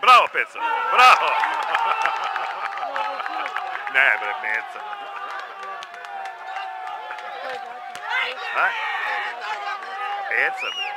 Bravo Pezza, bravo! Ne bre Pezza. Ha? Pezza bre.